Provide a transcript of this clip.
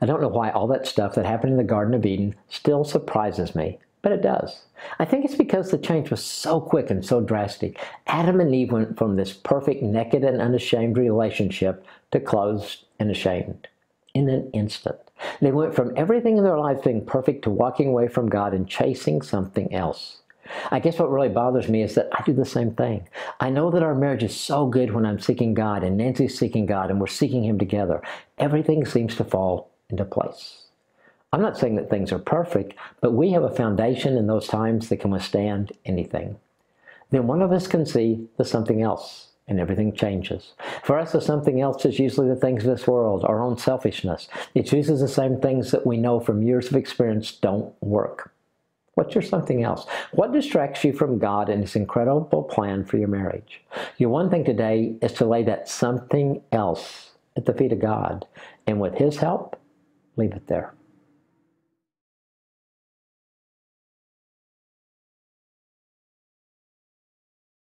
I don't know why all that stuff that happened in the Garden of Eden still surprises me, but it does. I think it's because the change was so quick and so drastic. Adam and Eve went from this perfect, naked, and unashamed relationship to closed and ashamed in an instant. They went from everything in their life being perfect to walking away from God and chasing something else. I guess what really bothers me is that I do the same thing. I know that our marriage is so good when I'm seeking God and Nancy's seeking God and we're seeking Him together. Everything seems to fall into place. I'm not saying that things are perfect, but we have a foundation in those times that can withstand anything. Then one of us can see the something else and everything changes. For us, the something else is usually the things of this world, our own selfishness. It's usually the same things that we know from years of experience don't work. What's your something else? What distracts you from God and His incredible plan for your marriage? Your one thing today is to lay that something else at the feet of God, and with His help, leave it there.